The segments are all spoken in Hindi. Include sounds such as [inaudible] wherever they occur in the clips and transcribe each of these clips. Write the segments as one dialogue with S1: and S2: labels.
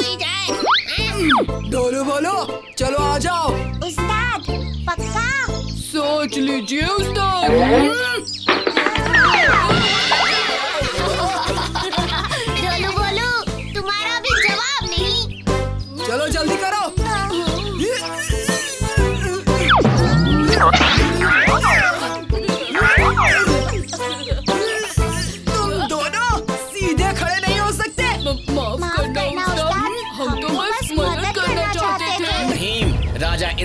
S1: ही जाए
S2: ढोलू बोलो चलो आ जाओ।
S3: उस्ताद पक्का?
S2: सोच लीजिए उस्ताद।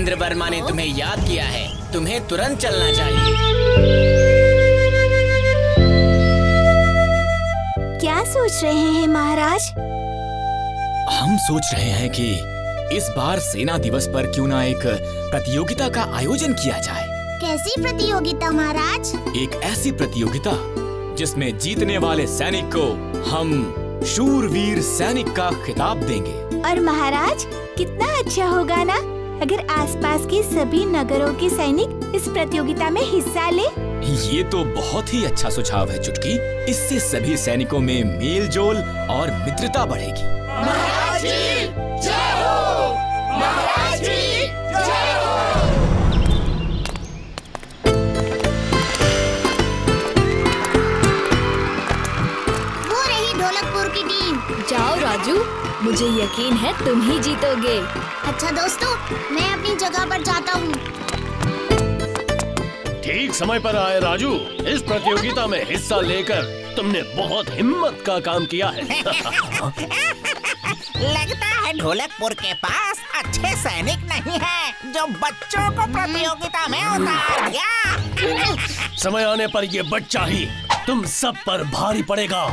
S4: इंद्र वर्मा ने तुम्हें याद किया है तुम्हें तुरंत चलना चाहिए।
S3: क्या सोच रहे हैं महाराज?
S4: हम सोच रहे हैं कि इस बार सेना दिवस पर क्यों ना एक प्रतियोगिता का आयोजन किया जाए।
S3: कैसी प्रतियोगिता महाराज?
S4: एक ऐसी प्रतियोगिता जिसमें जीतने वाले सैनिक को हम शूरवीर सैनिक का खिताब देंगे।
S3: और महाराज कितना अच्छा होगा ना? अगर आसपास के सभी नगरों के सैनिक इस प्रतियोगिता में हिस्सा ले?
S4: ये तो बहुत ही अच्छा सुझाव है चुटकी। इससे सभी सैनिकों में मेल जोल और मित्रता बढ़ेगी।
S5: मुझे यकीन है तुम ही जीतोगे।
S3: अच्छा दोस्तों मैं अपनी जगह पर जाता हूँ।
S6: ठीक समय पर आए राजू। इस प्रतियोगिता में हिस्सा लेकर तुमने बहुत हिम्मत का काम किया है। [laughs]
S1: लगता है ढोलकपुर के पास अच्छे सैनिक नहीं है जो बच्चों को प्रतियोगिता में उतार दिया। [laughs]
S6: समय आने पर ये बच्चा ही तुम सब पर भारी पड़ेगा।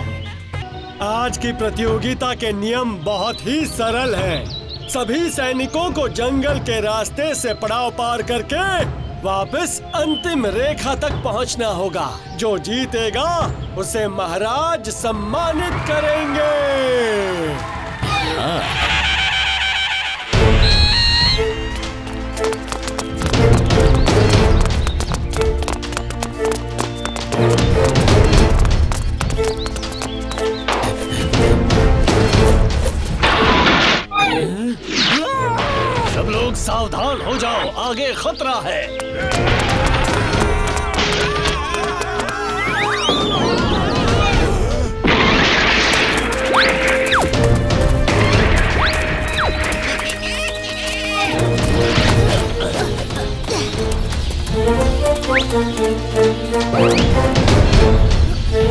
S7: आज की प्रतियोगिता के नियम बहुत ही सरल हैं। सभी सैनिकों को जंगल के रास्ते से पड़ाव पार करके वापस अंतिम रेखा तक पहुँचना होगा। जो जीतेगा, उसे महाराज सम्मानित करेंगे।
S6: सब लोग सावधान हो जाओ आगे खतरा है।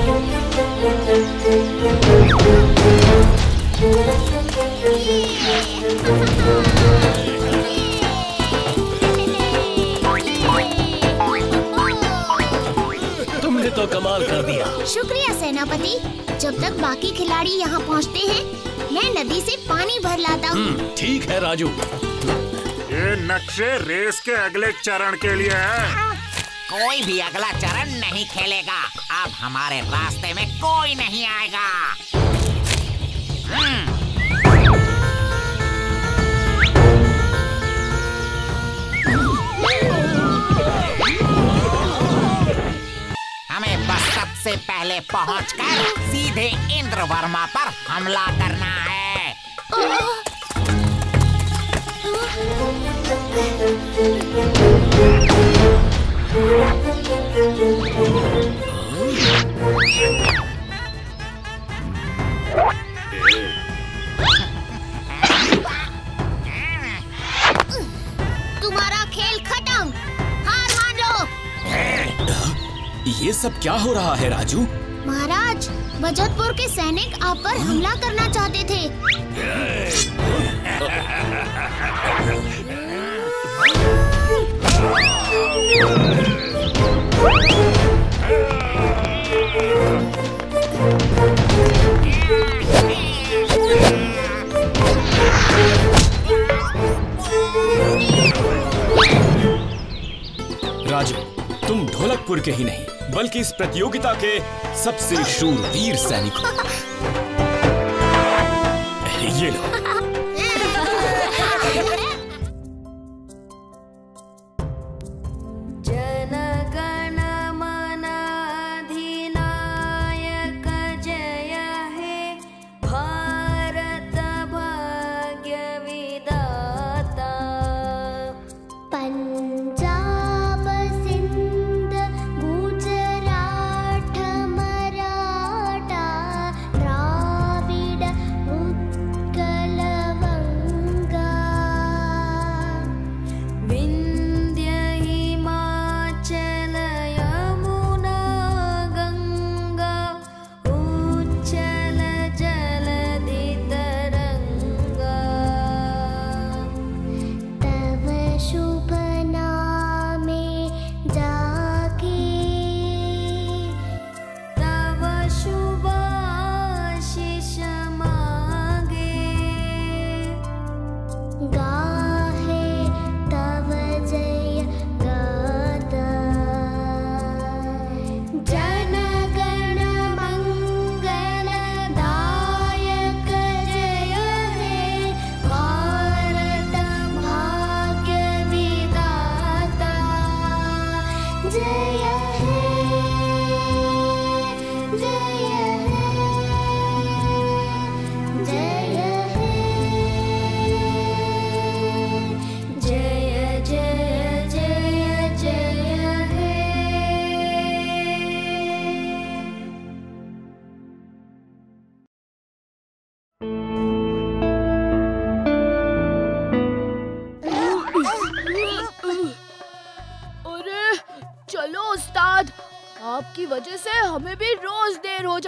S6: तुमने तो कमाल कर दिया।
S3: शुक्रिया सेनापति। जब तक बाकी खिलाड़ी यहाँ पहुँचते हैं मैं नदी से पानी भर लाता हूँ।
S6: हम्म, ठीक है राजू।
S8: ये नक्शे रेस के अगले चरण के लिए है।
S1: कोई भी अगला चरण नहीं खेलेगा। अब हमारे रास्ते में कोई नहीं आएगा। सबसे पहले पहुँच कर सीधे इंद्र वर्मा पर हमला करना है। [laughs]
S3: तुम्हारा
S4: ये सब क्या हो रहा है राजू?
S3: महाराज बजतपुर के सैनिक आप पर हमला करना चाहते थे।
S4: राजू ढोलकपुर के ही नहीं बल्कि इस प्रतियोगिता के सबसे [laughs] शूरवीर सैनिक। हो [laughs] ये लो।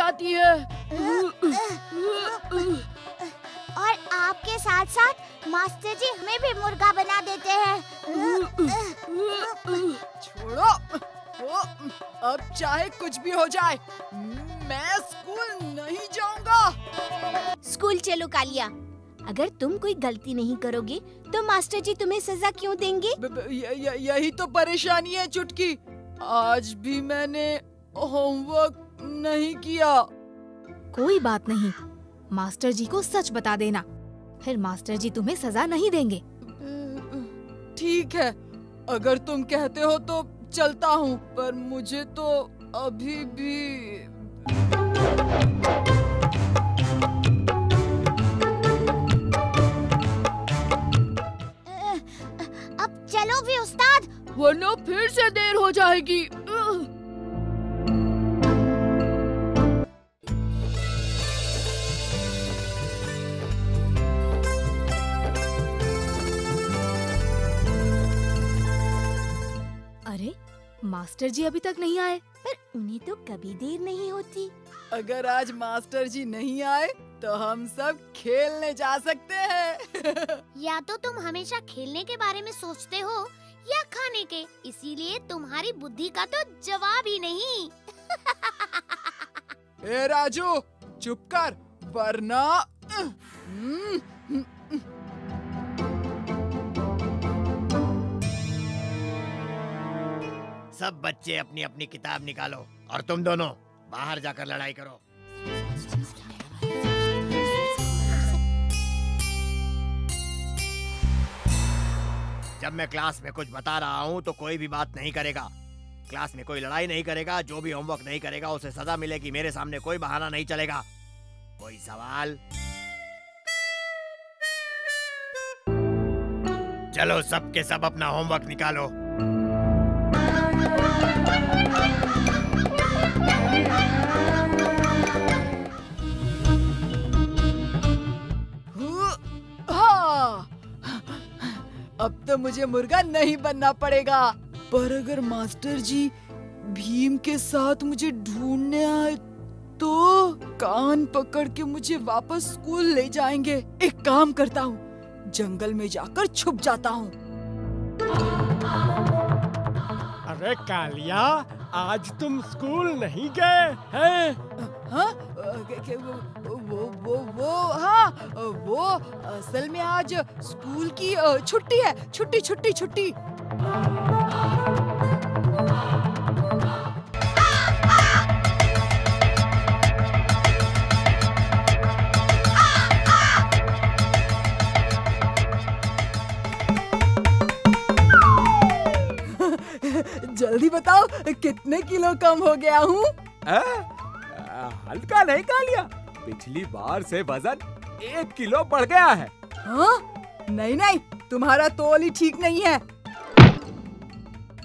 S5: जाती है।
S3: और आपके साथ साथ मास्टर जी हमें भी मुर्गा बना देते हैं।
S2: छोड़ो। ओ, अब चाहे कुछ भी हो जाए मैं स्कूल नहीं जाऊँगा।
S3: स्कूल चलो कालिया। अगर तुम कोई गलती नहीं करोगे तो मास्टर जी तुम्हें सजा क्यों देंगे?
S2: यही तो परेशानी है चुटकी। आज भी मैंने होमवर्क नहीं किया।
S5: कोई बात नहीं। मास्टर जी को सच बता देना। फिर मास्टर जी तुम्हें सजा नहीं देंगे।
S2: ठीक है। अगर तुम कहते हो तो चलता हूँ पर मुझे तो अभी भी
S3: अब चलो भी उस्ताद।
S5: वरना फिर से देर हो जाएगी। मास्टर जी अभी तक नहीं आए
S3: पर उन्हें तो कभी देर नहीं होती।
S2: अगर आज मास्टर जी नहीं आए तो हम सब खेलने जा सकते हैं। [laughs]
S3: या तो तुम हमेशा खेलने के बारे में सोचते हो या खाने के इसीलिए तुम्हारी बुद्धि का तो जवाब ही नहीं। [laughs]
S2: ए राजू चुप कर वरना
S9: सब बच्चे अपनी अपनी किताब निकालो और तुम दोनों बाहर जाकर लड़ाई करो। जब मैं क्लास में कुछ बता रहा हूँ तो कोई भी बात नहीं करेगा। क्लास में कोई लड़ाई नहीं करेगा, जो भी होमवर्क नहीं करेगा, उसे सजा मिलेगी, मेरे सामने कोई बहाना नहीं चलेगा। कोई सवाल? चलो सबके सब अपना होमवर्क निकालो।
S2: अब तो मुझे मुर्गा नहीं बनना पड़ेगा। पर अगर मास्टर जी भीम के साथ मुझे ढूँढने आए तो कान पकड़ के मुझे वापस स्कूल ले जाएँगे। एक काम करता हूँ, जंगल में जाकर छुप जाता हूँ।
S7: अरे कालिया, आज तुम स्कूल नहीं गए, हैं?
S2: हाँ? वो वो वो हाँ वो असल में आज स्कूल की छुट्टी है। छुट्टी छुट्टी छुट्टी। [laughs] जल्दी बताओ कितने किलो कम हो गया हूँ?
S10: आ, हल्का नहीं खा लिया। पिछली बार से वज़न एक किलो बढ़ गया है।
S2: हाँ? नहीं नहीं तुम्हारा तोल ही ठीक नहीं है।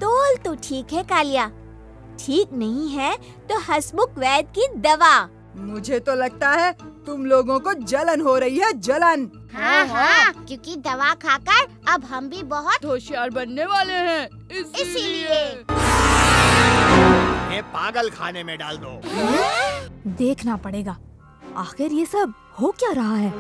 S3: तोल तो ठीक है कालिया। ठीक नहीं है तो हसमुख वैद की दवा।
S2: मुझे तो लगता है तुम लोगों को जलन हो रही है जलन।
S3: हाँ हाँ क्योंकि दवा खाकर अब हम भी बहुत
S5: होशियार बनने वाले हैं
S3: इसीलिए।
S9: ये पागल खाने में डाल दो।
S5: देखना पड़ेगा। आखिर ये सब हो क्या रहा है?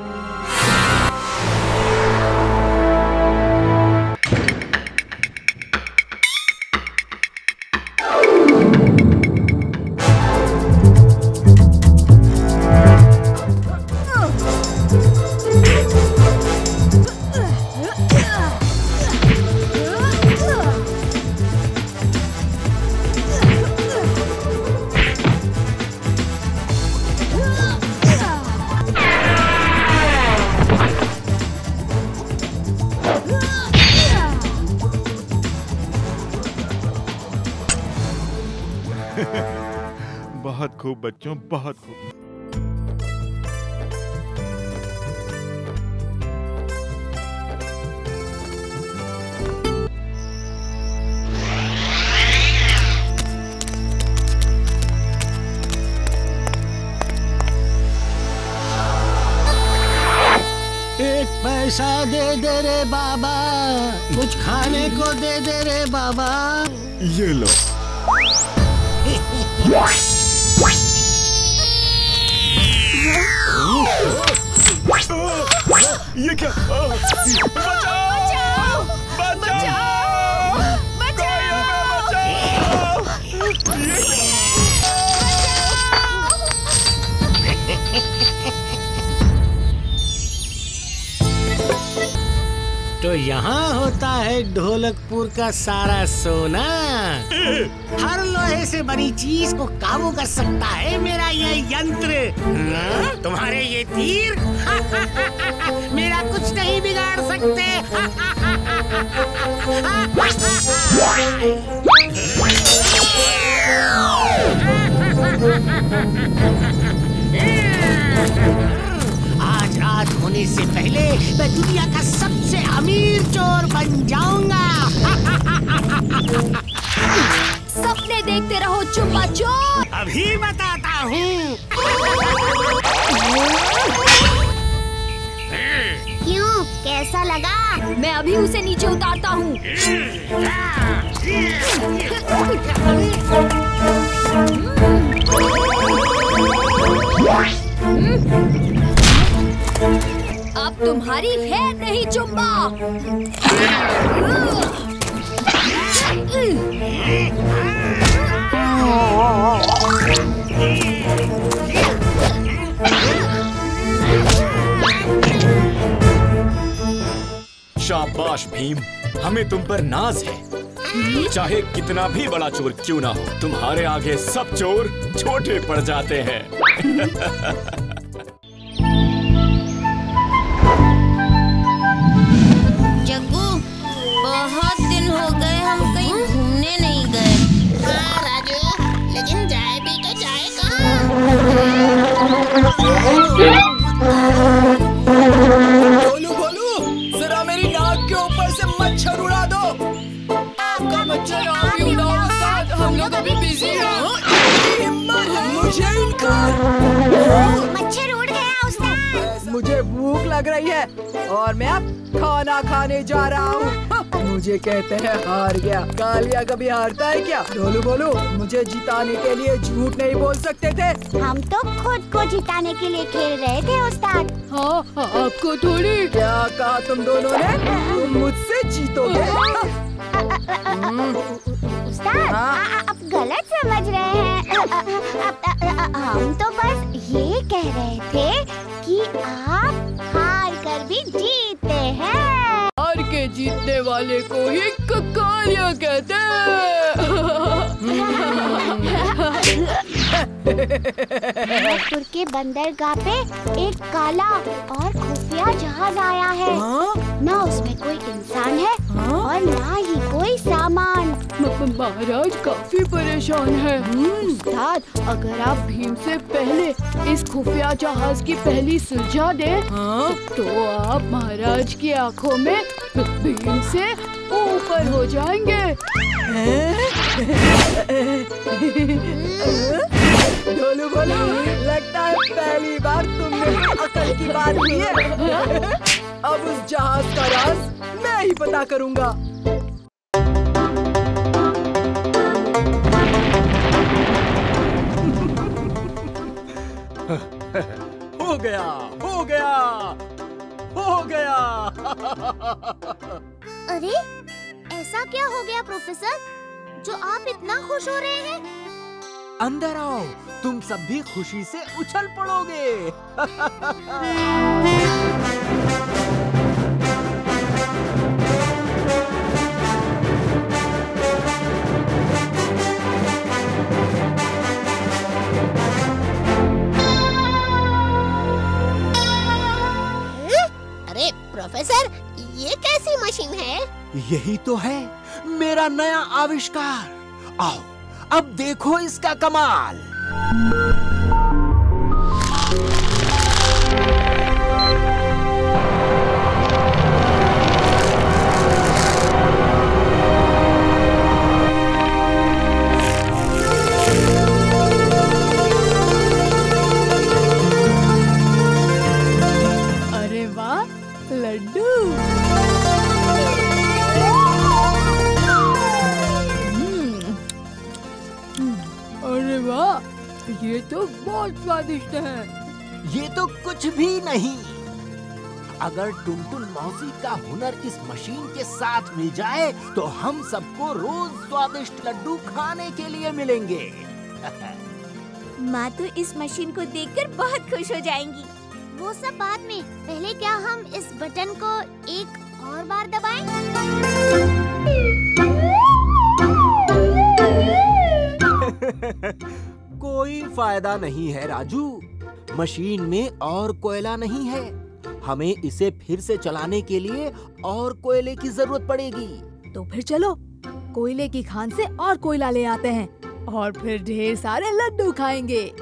S11: खूब बच्चों बहुत खूब।
S12: एक पैसा दे दे रे बाबा कुछ खाने को दे दे रे बाबा।
S11: ये लो।
S4: ये क्या
S2: बचाओ
S13: तो यहाँ होता है ढोलकपुर का सारा सोना हर लोहे से बनी चीज़ को काबू कर सकता है मेरा ये यंत्र हाँ? तुम्हारे ये तीर मेरा कुछ नहीं बिगाड़ सकते रात होने से पहले मैं दुनिया का सबसे अमीर चोर बन जाऊँगा।
S14: सपने देखते रहो चुम्मा चोर।
S13: अभी बताता हूँ।
S14: क्यों? कैसा लगा? मैं अभी उसे नीचे उतारता हूँ। अब तुम्हारी खैर नहीं चुम्मा
S4: शाबाश भीम, हमें तुम पर नाज है। चाहे कितना भी बड़ा चोर क्यों ना हो, तुम्हारे आगे सब चोर छोटे पड़ जाते हैं। [laughs]
S2: और मैं अब खाना खाने जा रहा हूँ। मुझे कहते हैं हार गया। कालिया कभी हारता है क्या? ढोलू बोलू मुझे जिताने के लिए झूठ नहीं बोल सकते थे।
S14: हम तो खुद को जिताने के लिए खेल रहे थे उस्ताद।
S2: हाँ आपको थोड़ी। क्या कहा तुम दोनों ने? तुम मुझसे जीतोगे।
S14: उस्ताद आ- आ- आप गलत समझ रहे हैं। हम तो बस ये कह रहे थे कि आप भी जीते हैं।
S2: हार के जीतने वाले को ही ककारिया कहते
S14: हैं। [laughs] के बंदरगाह पे एक काला और खुफिया जहाज़ आया है। ना उसमें कोई इंसान है और ना ही कोई सामान।
S2: महाराज काफ़ी परेशान है। उस्ताद अगर आप भीम से पहले इस खुफिया जहाज़ की पहली सुलझा दे तो आप महाराज की आँखों में भीम से ऊपर हो जाएँगे। [laughs] ढोलू बोलू लगता है पहली बार तुमने अकल की बात की है। अब उस जहाज़ का राज मैं ही पता करूँगा। [laughs]
S3: हो गया हो गया हो गया।
S14: अरे ऐसा क्या हो गया प्रोफेसर? जो आप इतना खुश हो रहे हैं?
S15: अंदर आओ तुम सब भी खुशी से उछल पड़ोगे।
S16: अरे प्रोफेसर ये कैसी मशीन है?
S15: यही तो है मेरा नया आविष्कार। आओ अब देखो इसका कमाल।
S2: समझते हैं।
S15: ये तो कुछ भी नहीं। अगर टुनटुन मौसी का हुनर इस मशीन के साथ मिल जाए तो हम सबको रोज स्वादिष्ट लड्डू खाने के लिए मिलेंगे। [laughs]
S3: माँ तो इस मशीन को देखकर बहुत खुश हो जाएँगी। वो सब बाद में पहले क्या हम इस बटन को एक और बार दबाएँ? [laughs] [laughs]
S15: कोई फ़ायदा नहीं है राजू। मशीन में और कोयला नहीं है। हमें इसे फिर से चलाने के लिए और कोयले की ज़रूरत पड़ेगी।
S5: तो फिर चलो कोयले की खान से और कोयला ले आते हैं और फिर ढेर सारे लड्डू खाएँगे।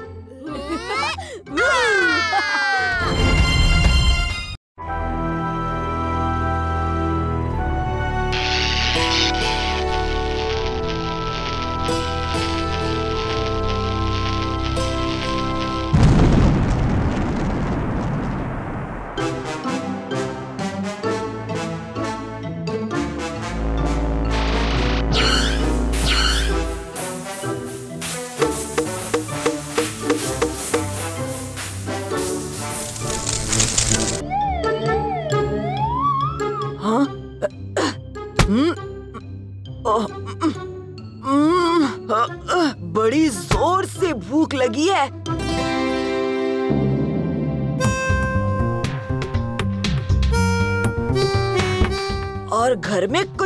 S5: [laughs]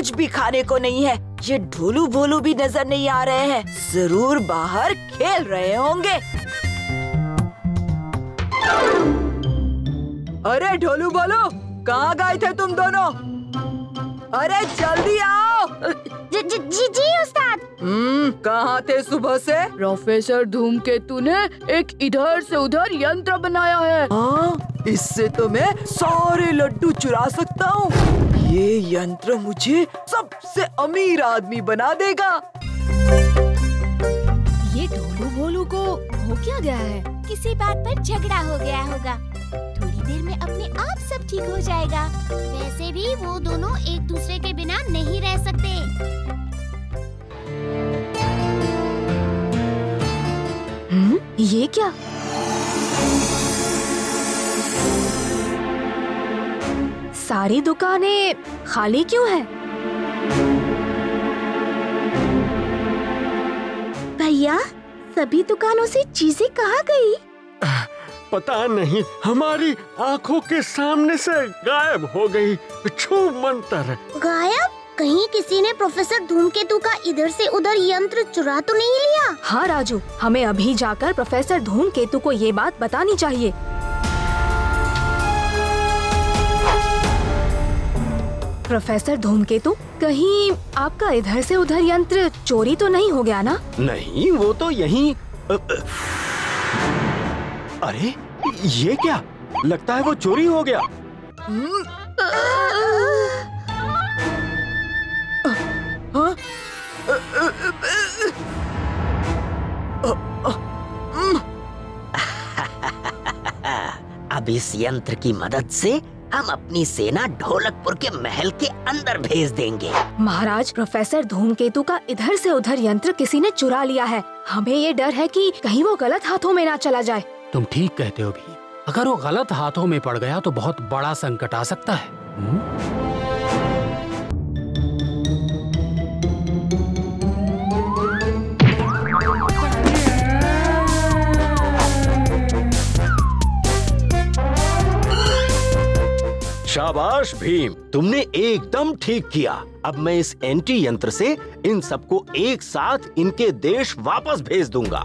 S2: कुछ भी खाने को नहीं है। ये ढोलू भोलू भी नज़र नहीं आ रहे हैं। ज़रूर बाहर खेल रहे होंगे। अरे ढोलू बोलो कहाँ गए थे तुम दोनों? अरे जल्दी आओ।
S3: जी जी जी, जी उस्ताद।
S2: हम्म कहाँ थे सुबह से? प्रोफेसर धूमकेतु ने एक इधर से उधर यंत्र बनाया है। हाँ इससे तो मैं सारे लड्डू चुरा सकता हूँ। ये यंत्र मुझे सबसे अमीर आदमी बना देगा।
S5: ये ढोलू भोलू को हो क्या गया है?
S3: किसी बात पर झगड़ा हो गया होगा। थोड़ी देर में अपने आप सब ठीक हो जाएगा। वैसे भी वो दोनों एक दूसरे के बिना नहीं रह सकते।
S5: हम्म, ये क्या? सारी दुकानें खाली क्यों हैं?
S3: भैया सभी दुकानों से चीज़ें कहाँ गई?
S7: पता नहीं हमारी आँखों के सामने से गायब हो गई छू मंतर
S3: गायब कहीं किसी ने प्रोफेसर धूमकेतु का इधर से उधर यंत्र चुरा तो नहीं लिया
S5: हाँ राजू हमें अभी जाकर प्रोफेसर धूमकेतु को ये बात बतानी चाहिए प्रोफेसर धूमकेतु कहीं आपका इधर से उधर यंत्र चोरी तो नहीं हो गया ना?
S17: नहीं वो तो यहीं अरे ये क्या? लगता है वो चोरी हो गया।
S2: हाँ?
S18: अब इस यंत्र की मदद से हम अपनी सेना ढोलकपुर के महल के अंदर भेज देंगे।
S5: महाराज प्रोफेसर धूमकेतु का इधर से उधर यंत्र किसी ने चुरा लिया है। हमें ये डर है कि कहीं वो गलत हाथों में ना चला जाए।
S13: तुम ठीक कहते हो भी। अगर वो गलत हाथों में पड़ गया तो बहुत बड़ा संकट आ सकता है। हम्म?
S17: शाबाश भीम। तुमने एकदम ठीक किया। अब मैं इस एंटी यंत्र से इन सबको एक साथ इनके देश वापस भेज दूँगा।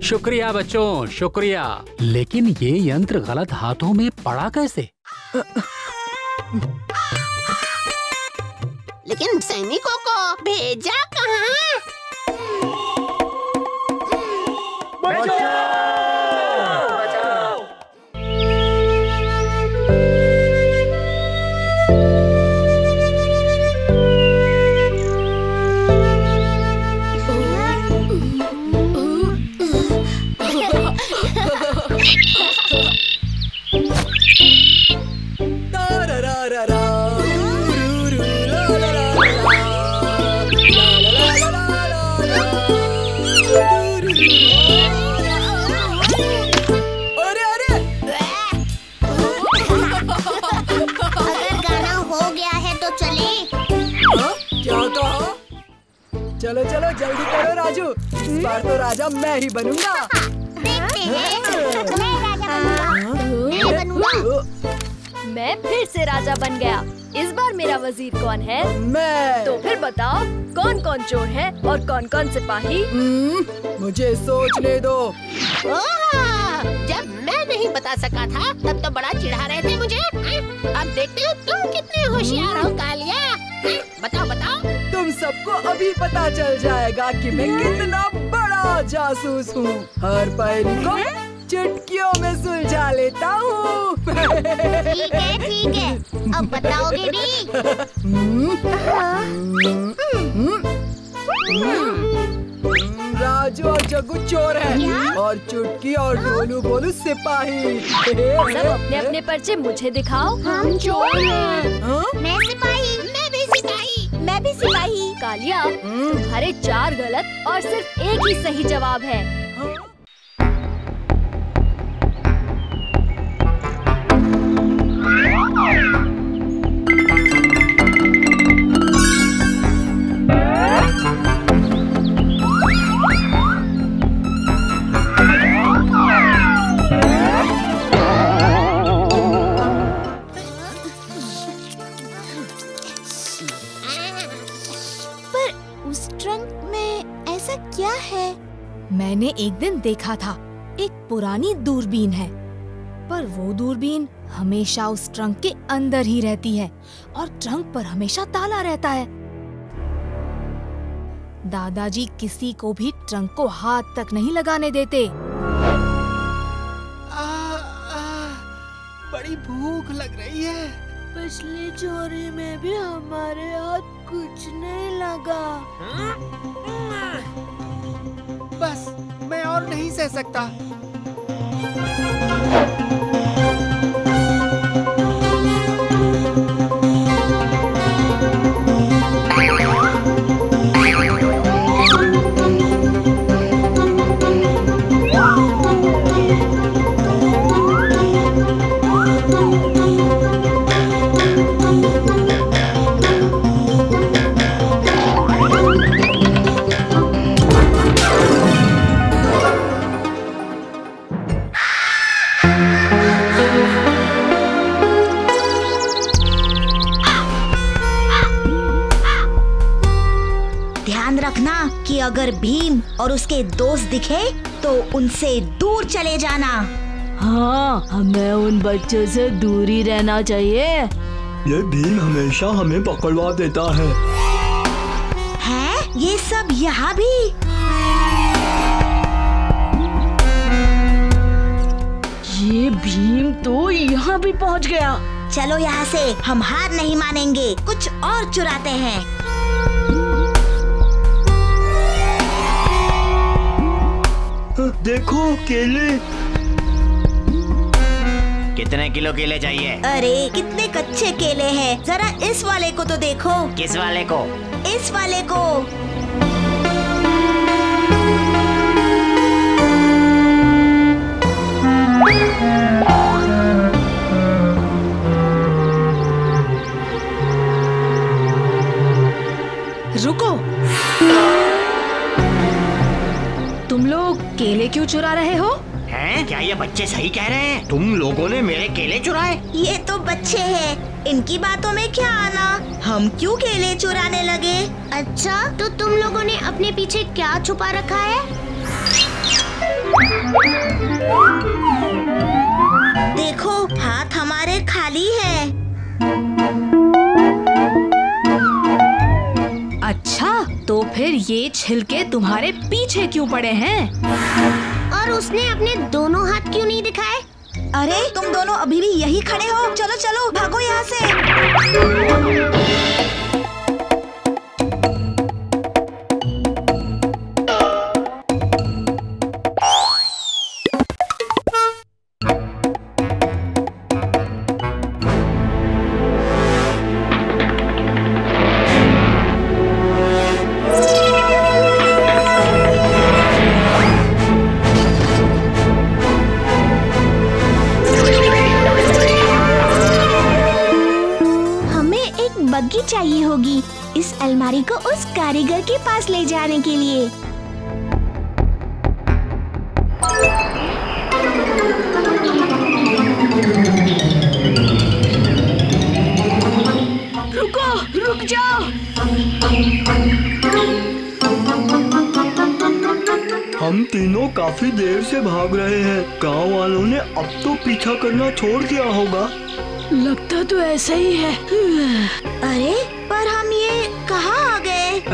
S13: शुक्रिया बच्चों शुक्रिया। लेकिन ये यंत्र गलत हाथों में पड़ा कैसे?
S19: लेकिन सैनिकों को भेजा कहाँ?
S2: चलो चलो जल्दी करो राजू। इस बार तो राजा मैं ही बनूँगा।
S20: मैं राजा मैं बनूँगा मैं फिर से राजा बन गया। इस बार मेरा वज़ीर कौन है?
S2: मैं।
S20: तो फिर बताओ कौन कौन चोर है और कौन कौन सिपाही
S2: मुझे सोचने दो।
S19: जब मैं नहीं बता सका था तब तो बड़ा चिढ़ा रहे थे मुझे। हाँ? अब देखते हो तुम कितने होशियार हो कालिया। हाँ? बताओ बताओ।
S2: तुम सबको अभी पता चल जाएगा कि मैं कितना बड़ा जासूस हूँ। हर पहेली को चुटकियों में सुलझा लेता हूँ।
S3: ठीक है ठीक है। अब बताओगे भी?
S2: राजू और जग्गू चोर है और चुटकी और डोलू बोलू सिपाही।
S20: सब अपने अपने पर्चे मुझे दिखाओ।
S3: हम चोर हैं? मैं सिपाही
S20: कालिया तुम्हारे चार गलत और सिर्फ़ एक ही सही जवाब है।
S3: क्या है?
S5: मैंने एक दिन देखा था एक पुरानी दूरबीन है। पर वो दूरबीन हमेशा उस ट्रंक के अंदर ही रहती है और ट्रंक पर हमेशा ताला रहता है। दादाजी किसी को भी ट्रंक को हाथ तक नहीं लगाने देते।
S13: आ, आ, बड़ी भूख लग रही है।
S19: पिछली चोरी में भी हमारे हाथ कुछ नहीं लगा।
S13: बस मैं और नहीं सह सकता।
S21: और उसके दोस्त दिखे तो उनसे दूर चले जाना।
S19: हाँ हमें उन बच्चों से दूर ही रहना चाहिए।
S22: ये भीम हमेशा हमें पकड़वा देता है।
S21: है? ये सब यहाँ भी?
S19: ये भीम तो यहाँ भी पहुँच गया।
S21: चलो यहाँ से हम हार नहीं मानेंगे। कुछ और चुराते हैं।
S22: देखो केले।
S9: कितने किलो केले चाहिए?
S21: अरे कितने कच्चे केले हैं? जरा इस वाले को तो देखो।
S9: किस वाले को?
S21: इस वाले को।
S5: रुको केले क्यों चुरा रहे हो?
S9: हैं? क्या ये बच्चे सही कह रहे हैं? तुम लोगों ने मेरे केले चुराए।
S21: ये तो बच्चे हैं। इनकी बातों में क्या आना? हम क्यों केले चुराने लगे?
S3: अच्छा तो तुम लोगों ने अपने पीछे क्या छुपा रखा है?
S21: देखो हाथ हमारे खाली है।
S5: फिर ये छिलके तुम्हारे पीछे क्यों पड़े हैं?
S3: और उसने अपने दोनों हाथ क्यों नहीं दिखाए?
S21: अरे तुम दोनों अभी भी यही खड़े हो। चलो चलो भागो यहाँ से।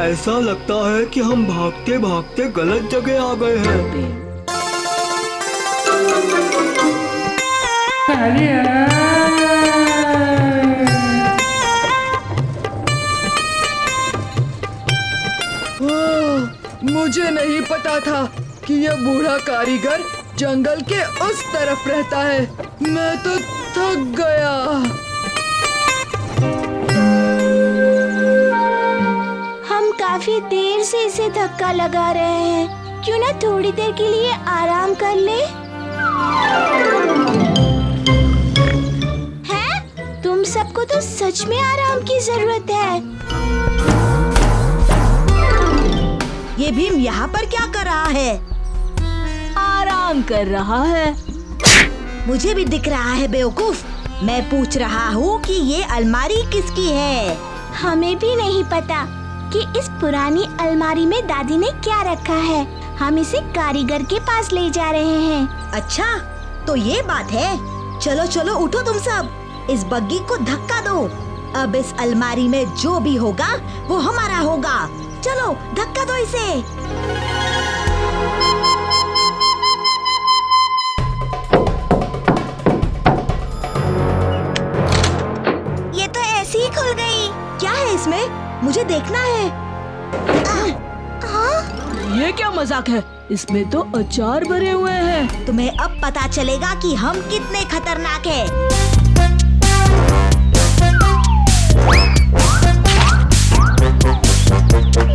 S2: ऐसा
S22: लगता है कि हम भागते भागते गलत जगह आ गए हैं।
S2: मुझे नहीं पता था कि यह बूढ़ा कारीगर जंगल के उस तरफ़ रहता है। मैं तो थक गया।
S23: काफ़ी देर से इसे धक्का लगा रहे हैं। क्यों ना थोड़ी देर के लिए आराम कर ले? हैं? तुम सबको तो सच में आराम की ज़रूरत है।
S21: ये भीम यहाँ पर क्या कर रहा है?
S2: आराम कर रहा है।
S21: मुझे भी दिख रहा है बेवकूफ़। मैं पूछ रहा हूँ कि ये अलमारी किसकी है?
S23: हमें भी नहीं पता कि इस पुरानी अलमारी में दादी ने क्या रखा है? हम इसे कारीगर के पास ले जा रहे हैं।
S21: अच्छा तो ये बात है। चलो चलो उठो तुम सब। इस बग्गी को धक्का दो। अब इस अलमारी में जो भी होगा वो हमारा होगा। चलो धक्का दो इसे। ये तो ऐसे ही खुल गई। क्या है इसमें? मुझे देखना है।
S2: ये क्या मज़ाक है इसमें तो अचार भरे हुए हैं
S21: तुम्हें अब पता चलेगा कि हम कितने खतरनाक हैं।
S24: भीम